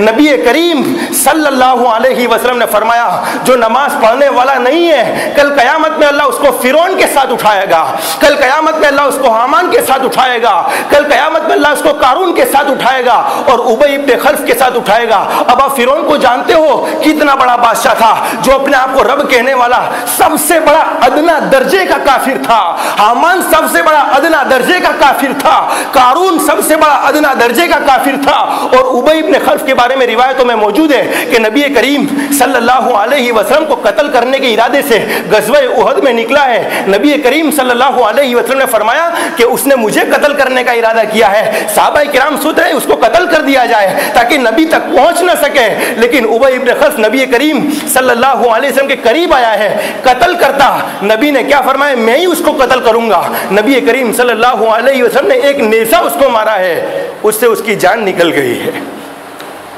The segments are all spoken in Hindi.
नबी करीम सल्लल्लाहु अलैहि वसल्लम ने फरमाया, जो नमाज़ पढ़ने वाला नहीं है, कल कयामत में अल्लाह उसको फिरौन के साथ उठाएगा, कल कयामत में अल्लाह उसको हामान के साथ उठाएगा, कल कयामत में अल्लाह उसको कारून के साथ उठाएगा और उबई इब्ने खल्फ के साथ उठाएगा। अब आप फिरौन को जानते हो कितना बड़ा बादशाह था, जो अपने आप को रब कहने वाला सबसे बड़ा अदना दर्जे का काफिर था। हामान सबसे बड़ा अदना दर्जे का काफिर था, कारून सबसे बड़ा अदना दर्जे का काफिर था और उबई इब्ने खल्फ के बारे में रिवायतों में मौजूद है कि नबी करीम सल्लल्लाहु अलैहि वसल्लम को कत्ल करने के इरादे से गजवे उहद में निकला है। नबी करीम सल्लल्लाहु अलैहि वसल्लम ने फरमाया कि उसने मुझे कत्ल करने का इरादा किया है। साहबा किराम सोच रहे उसको कत्ल कर दिया जाए ताकि नबी तक पहुँच ना सके। लेकिन उबई इब्ने खल्फ नबी करीम सल्लल्लाहु अलैहि वसल्लम के करीब आया है। कत्ल करता नबी ने क्या फरमाया? मैं ही उसको कत्ल करूँगा। नबी करीम सल्लल्लाहु अलैहि वसल्लम ने एक नेजा उसको मारा है। उससे उसकी जान निकल गई है।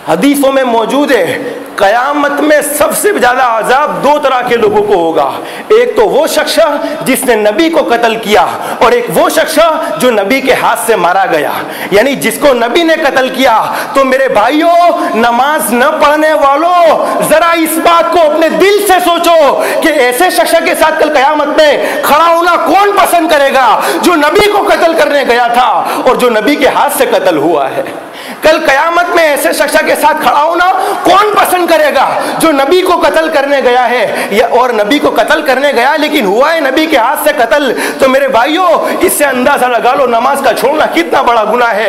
हदीसों में मौजूद है, कयामत में सबसे ज़्यादा आजाब दो तरह के लोगों को होगा। एक तो वो शख्स जिसने नबी को कत्ल किया और एक वो शख्स जो नबी के हाथ से मारा गया। यानी जिसको नबी ने कत्ल किया तो मेरे भाइयों, नमाज़ न पढ़ने वालों, जरा इस बात को अपने दिल से सोचो कि ऐसे शख्स के साथ कल कयामत में खड़ा होना कौन पसंद करेगा, जो नबी को कत्ल करने गया था और जो नबी के हाथ से कत्ल हुआ है। कल कयामत में ऐसे शख्स के साथ खड़ा होना कौन पसंद करेगा? जो नबी को कत्ल करने गया है या और नबी को कत्ल करने गया, लेकिन हुआ है नबी के हाथ से कत्ल। तो मेरे भाइयों, इससे अंदाज़ा लगा लो, नमाज़ का छोड़ना कितना बड़ा गुना है।